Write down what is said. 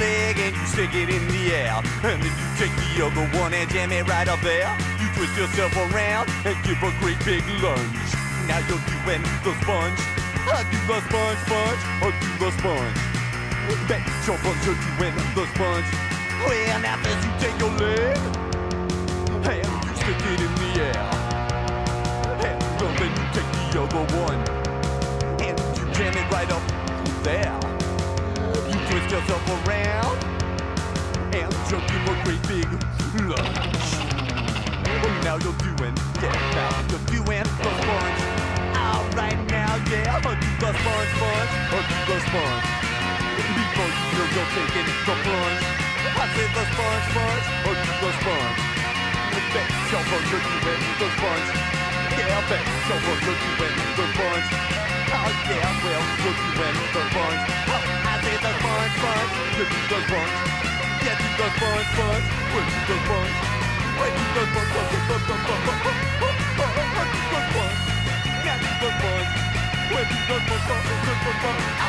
leg and you stick it in the air. And then you take the other one and jam it right up there. You twist yourself around and give a great big lunge. Now you're doing the sponge. I do the sponge, sponge, I do the sponge. Bet your bunch you're doing the sponge. Well, now first you take your leg and you stick it in the air. And then you take the other one and you jam it right up there. And you give a great big lunge. Now you're doing, yeah, now you're doing the sponge. Alright now, yeah, I'll do the sponge, sponge, I'll the sponge. Before you know you're taking the plunge. I say the sponge, sponge, I'll the sponge. Bet your butt you're doing the sponge. Yeah, bet your butt you're doing the sponge. Oh yeah, well, you're doing the sponge. Oh, I say the sponge, sponge, you do the sponge. Yeah, do the sponge, sponge, we do the sponge. We do the sponge, do the sponge, do the sponge. I do the sponge. Yeah, do the sponge. We do the sponge, do the sponge.